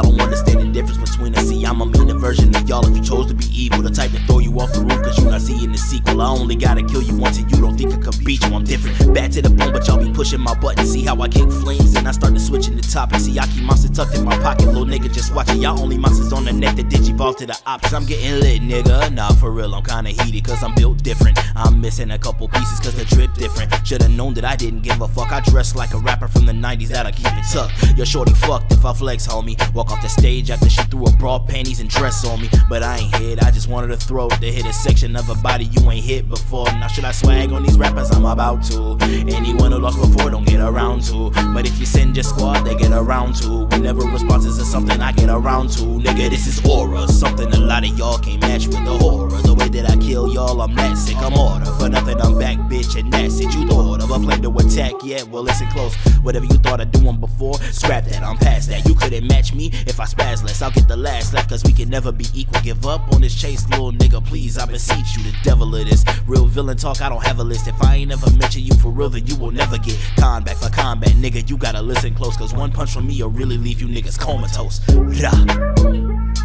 I don't understand the difference between us. See, I'm a meaner version of y'all if you chose to be evil. The type to throw you off the roof cause you not seeing the sequel. I only gotta kill you once and you don't think I could beat you. I'm different. Back to the bone, but y'all be pushing my buttons. See how I kick flames and I start to switch in the topic. See, I keep monster tucked in my pocket. Little nigga just watching. Y'all only monsters on the net that digivolve to the options. I'm getting lit, nigga. Nah, for real, I'm kinda heated cause I'm built different. I'm missing a couple pieces cause the drip different. Should've known that I didn't give a fuck. I dress like a rapper from the 90s that'll keep it tucked. Your shorty fucked if I flex, homie. Walk off the stage after she threw a bra, panties, and dress on me. But I ain't hit, I just wanted to throw to hit a section of a body you ain't hit before. Now, should I swag on these rappers? I'm about to. Anyone who lost before don't get around to. But if you send your squad, they get around to. Whenever responses is something I get around to. Nigga, this is aura. Something a lot of y'all can't match with the horror. The way that I kill y'all, I'm that sick. I'm order. For nothing, I'm back, bitch, and that's it. You thought of a plan to attack yet? Well, listen close. Whatever you thought of doing before, scrap that. I'm past that. You couldn't match me if I spaz less. I'll get the last left, cause we can never be equal. Give up on this chase, little nigga, please. I beseech you, the devil of this. Real villain talk, I don't have a list. If I ain't ever mention you for real, then you will never get combat for combat, nigga. You gotta listen close, cause one punch from me will really leave you niggas comatose. Rah.